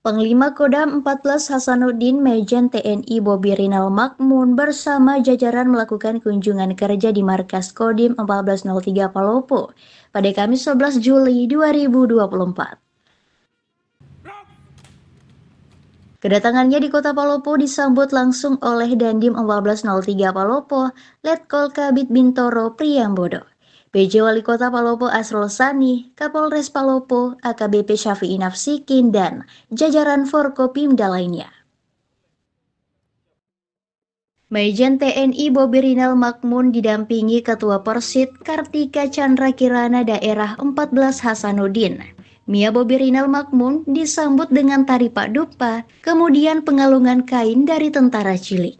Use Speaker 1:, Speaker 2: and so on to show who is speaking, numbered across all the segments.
Speaker 1: Panglima Kodam 14 Hasanuddin Mejen TNI Bobi Rinal Makmun bersama jajaran melakukan kunjungan kerja di markas Kodim 1403 Palopo pada Kamis 11 Juli 2024. Kedatangannya di kota Palopo disambut langsung oleh Dandim 1403 Palopo, Letkol Kabit Bintoro Priyambodo. PJ Wali Kota Palopo Asrul Sani, Kapolres Palopo, AKBP Syafi'i Nafsikin, dan jajaran Forkopimda lainnya. Majen TNI Bobi Rinal Makmun didampingi Ketua Persit Kartika Chandra Kirana Daerah 14 Hasanuddin. Mia Bobi Rinal Makmun disambut dengan tari Pak Dupa, kemudian pengalungan kain dari tentara cilik.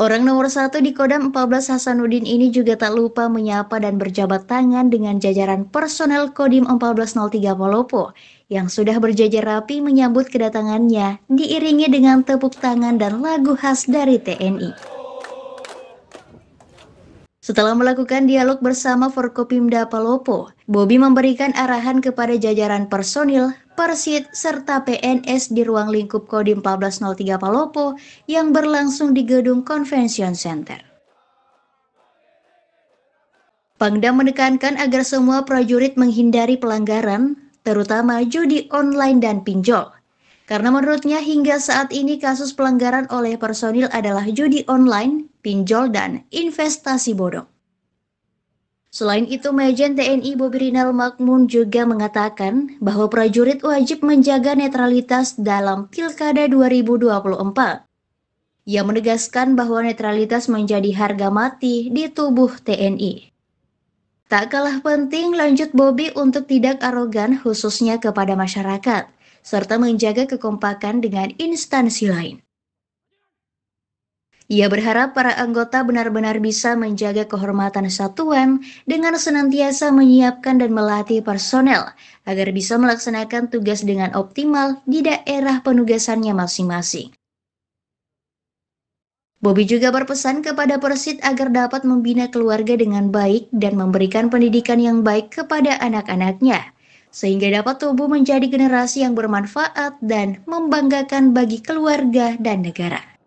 Speaker 1: Orang nomor satu di Kodam 14 Hasanuddin ini juga tak lupa menyapa dan berjabat tangan dengan jajaran personel Kodim 1403 Palopo yang sudah berjajar rapi menyambut kedatangannya diiringi dengan tepuk tangan dan lagu khas dari TNI. Setelah melakukan dialog bersama Forkopimda Palopo, Bobi memberikan arahan kepada jajaran personil, Persit, serta PNS di ruang lingkup Kodim 1403 Palopo yang berlangsung di Gedung Convention Center. Pangdam menekankan agar semua prajurit menghindari pelanggaran, terutama judi online dan pinjol. Karena menurutnya hingga saat ini kasus pelanggaran oleh personil adalah judi online, pinjol, dan investasi bodong. Selain itu, Majen TNI Bobi Rinal Makmun juga mengatakan bahwa prajurit wajib menjaga netralitas dalam Pilkada 2024. Ia menegaskan bahwa netralitas menjadi harga mati di tubuh TNI. Tak kalah penting lanjut Bobi untuk tidak arogan khususnya kepada masyarakat, serta menjaga kekompakan dengan instansi lain. Ia berharap para anggota benar-benar bisa menjaga kehormatan satuan dengan senantiasa menyiapkan dan melatih personel agar bisa melaksanakan tugas dengan optimal di daerah penugasannya masing-masing. Bobby juga berpesan kepada Persit agar dapat membina keluarga dengan baik dan memberikan pendidikan yang baik kepada anak-anaknya, sehingga dapat tumbuh menjadi generasi yang bermanfaat dan membanggakan bagi keluarga dan negara.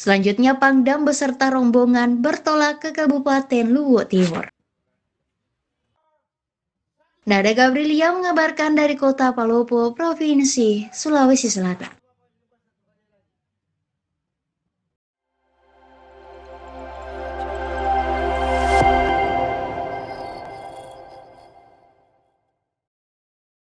Speaker 1: Selanjutnya Pangdam beserta rombongan bertolak ke Kabupaten Luwu Timur. Nada Gabrilia mengabarkan dari kota Palopo, Provinsi Sulawesi Selatan.